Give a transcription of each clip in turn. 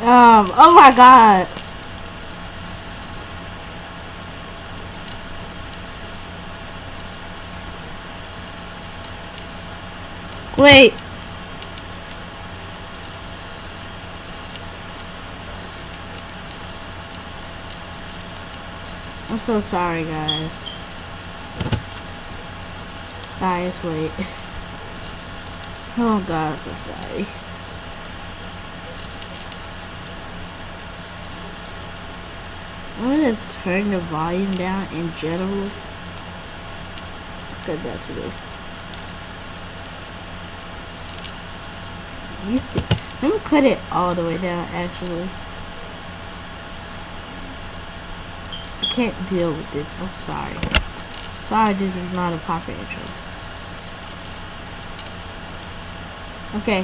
Um, oh my god. Wait. I'm so sorry, guys. Guys, wait. Oh god, I'm so sorry. I'm gonna just turn the volume down in general. Let's cut that to this. You see, let me cut it all the way down actually. I can't deal with this. I'm sorry. Sorry this is not a proper intro. Okay,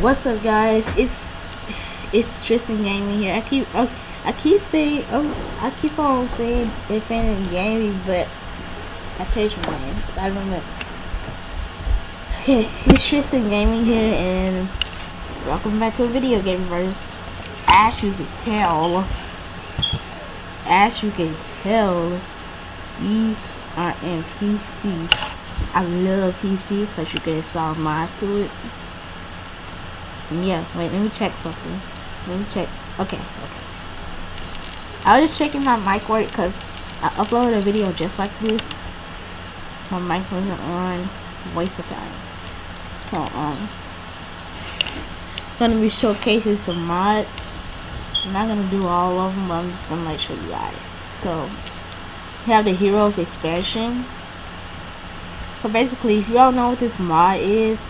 what's up guys? It's it's Triston Gaming here. I keep I keep saying oh, I keep on saying Infinite Gaming, but I changed my name. I remember. Okay, it's Triston Gaming here, and welcome back to a video game verse. As you can tell, as you can tell, we are in PC. I love PC because you can install mods to it. And yeah, wait, let me check something. Let me check. Okay, okay. I was just checking my mic work because I uploaded a video just like this. My mic wasn't on. Waste of time. So, um, gonna be showcasing some mods. I'm not gonna do all of them, but I'm just gonna like show you guys. So, we have the Heroes expansion. So basically, if you don't know what this mod is,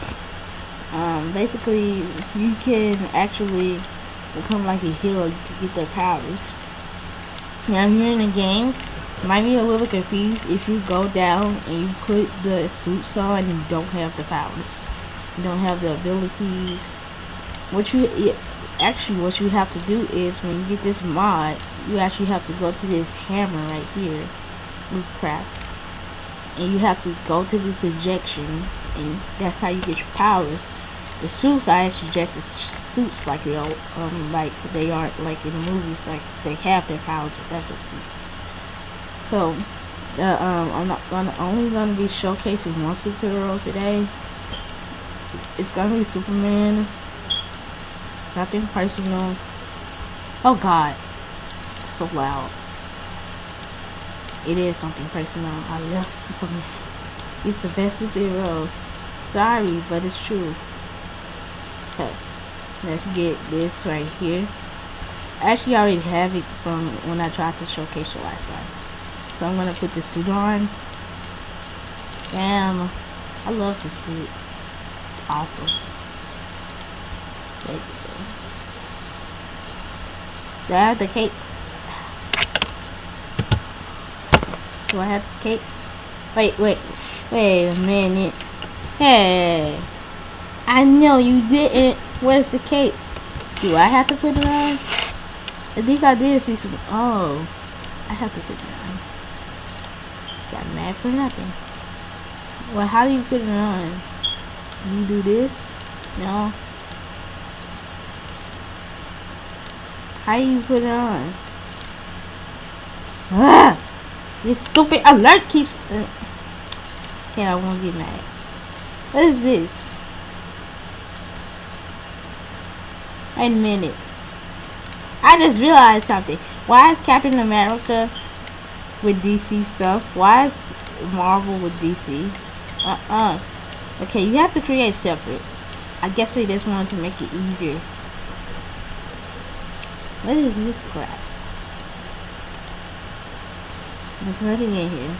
um, basically you can actually become like a hero to get their powers. Now, you're in a game, you might be a little confused if you go down and you put the suits on and you don't have the powers. You don't have the abilities. What you it, actually what you have to do is when you get this mod, you actually have to go to this hammer right here, with craft and you have to go to this injection and that's how you get your powers the suits I actually just suits like real um like they aren't like in the movies like they have their powers with their suits so uh, um I'm not gonna only gonna be showcasing one superhero today it's gonna be Superman nothing personal oh god so loud it is something personal. I love Superman. He's the best superhero. Sorry, but it's true. Okay. Let's get this right here. I actually, I already have it from when I tried to showcase the last time. So I'm to put the suit on. Damn. I love the suit. It's awesome. Thank you, Do I have the cape? Do I have the cake? Wait, wait. Wait a minute. Hey. I know you didn't. Where's the cape? Do I have to put it on? I think I did see some. Oh. I have to put it on. Got mad for nothing. Well, how do you put it on? You do this? No. How do you put it on? Ah! This stupid alert keeps... Uh, okay, I won't get mad. What is this? Wait a. I just realized something. Why is Captain America with DC stuff? Why is Marvel with DC? Uh-uh. Okay, you have to create separate. I guess they just wanted to make it easier. What is this crap? There's nothing in here.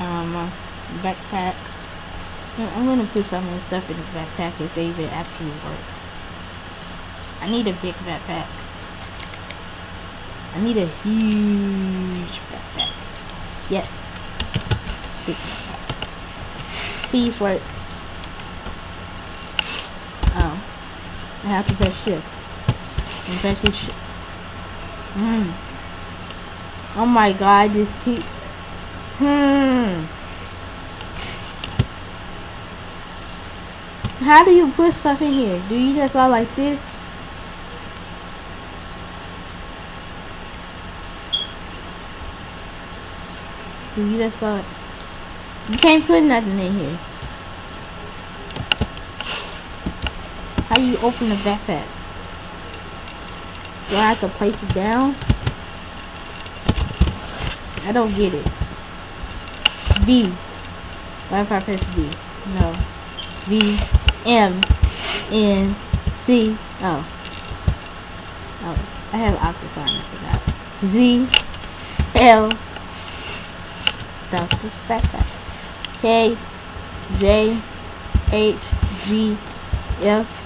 Um, backpacks. I'm gonna put some of this stuff in the backpack if they even actually work. I need a big backpack. I need a huge backpack. Yep. Big backpack. Please work. Oh. I have to press shift. And press shift. Hmm. Oh my god, this keep. Hmm. How do you put stuff in here? Do you just go like this? Do you just go? You can't put nothing in here. How do you open the backpack? Do I have to place it down? I don't get it. B. Why if I press B? No. V M N C Oh. Oh. I have Optifine for that. Z L this backpack. K J H G F